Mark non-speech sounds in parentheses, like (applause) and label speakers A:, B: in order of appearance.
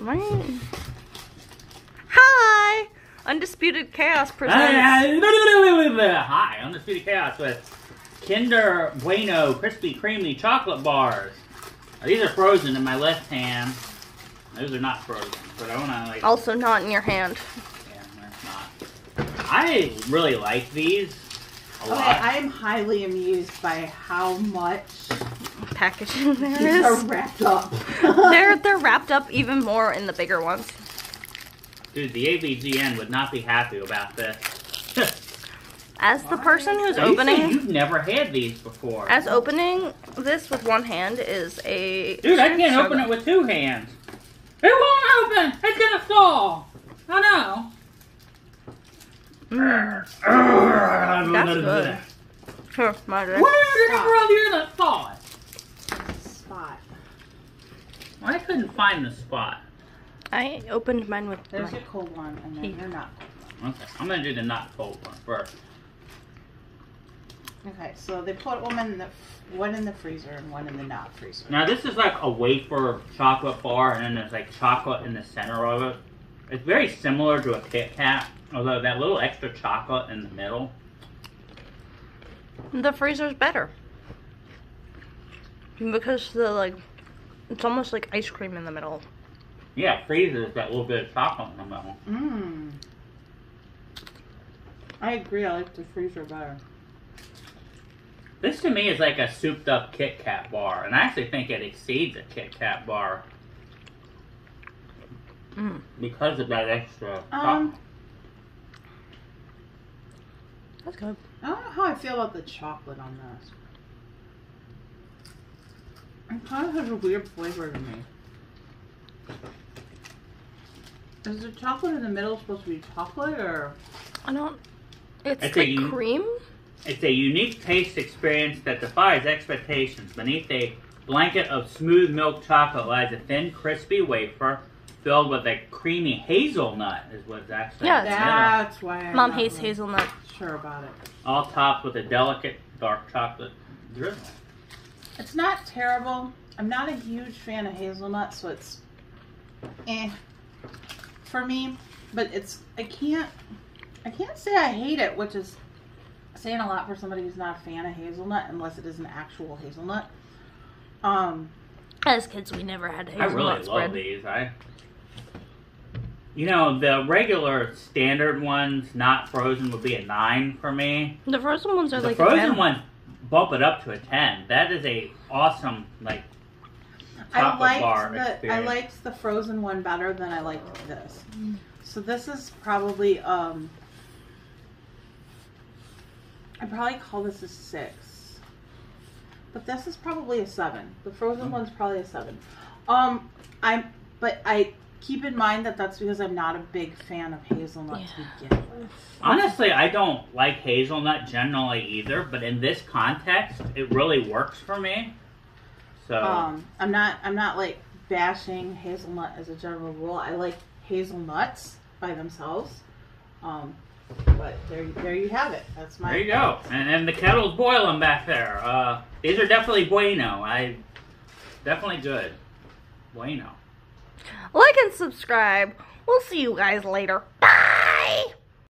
A: Right. Hi! Undisputed Chaos presents.
B: Hi, Undisputed Chaos with Kinder Bueno Crispy Creamy Chocolate Bars. Now, these are frozen in my left hand. Those are not frozen, but I want to like.
A: Also not in your hand.
B: Yeah, they're not. I really like these a
C: Okay. I am highly amused by how much
A: Packaging
C: these
A: there
C: are
A: is.
C: wrapped up. (laughs)
A: They're they're wrapped up even more in the bigger ones.
B: Dude, the AVGN would not be happy about this. (laughs)
A: As the person who's
B: Now, you said
A: opening
B: You've never had these before.
A: as opening this with one hand is a
B: Dude, I can't open it with two hands. It won't open. It's gonna fall. I know.
A: Mm.
B: That's
A: good. Here, my drink.
B: What is it around here that fall?
C: Spot.
B: I couldn't find the spot.
A: I opened mine with
C: There's
A: my
C: your cold one, and then
A: Here.
C: your not cold one.
B: Okay, I'm gonna do the not cold one first.
C: Okay, so they put one in the one in the freezer and one in the not freezer.
B: Now this is like a wafer chocolate bar, and then there's like chocolate in the center of it. It's very similar to a Kit Kat, although that little extra chocolate in the middle.
A: The freezer's better. Because the like it's almost like ice cream in the middle.
B: Yeah, freezes that little bit of chocolate in the middle.
C: Mmm. I agree. I like the freezer better.
B: This to me is like a souped up Kit Kat bar, and I actually think it exceeds a Kit Kat bar
A: Mm.
B: because of that extra.
C: Um,
A: That's good.
C: I don't know how I feel about the chocolate on this. It kind of has a weird flavor to me. Is the chocolate in the middle supposed to be chocolate or?
A: I don't it's
B: I
A: like
B: think you-
A: cream.
B: It's a unique taste experience that defies expectations. Beneath a blanket of smooth milk chocolate lies a thin, crispy wafer filled with a creamy hazelnut, is what's actually
A: Yeah,
B: in the
A: it's-
B: middle.
C: That's why I'm
A: Mom
C: not
A: hates
C: really
A: hazelnut.
C: Sure about it.
B: all topped with a delicate dark chocolate drizzle.
C: It's not terrible. I'm not a huge fan of hazelnut, so it's eh for me. But it's I can't I can't say I hate it, which is saying a lot for somebody who's not a fan of hazelnut, unless it is an actual hazelnut. Um,
A: As kids we never had hazelnut.
B: I really
A: spread.
B: love these. I, you know, the regular standard ones, not frozen, would be a nine for me.
A: The frozen ones are
B: The
A: like a
B: frozen
A: 10.
B: ones bump it up to a ten. That is a awesome like
C: I
B: chocolate
C: liked
B: bar
C: the I liked the frozen one better than I liked this. So this is probably um I probably call this a six. But this is probably a seven. The frozen
B: Mm.
C: one's probably a seven. Um I'm but I keep in mind that that's because I'm not a big fan of hazelnut to begin with.
B: Honestly, I don't like hazelnut generally either, but in this context, it really works for me. So
C: Um, I'm not. I'm not like bashing hazelnut as a general rule. I like hazelnuts by themselves. Um, but there, there you have it. That's my.
B: there you go. And, and the kettle's boiling back there. Uh, these are definitely bueno. I definitely good. Bueno.
A: Like and subscribe. We'll see you guys later. Bye.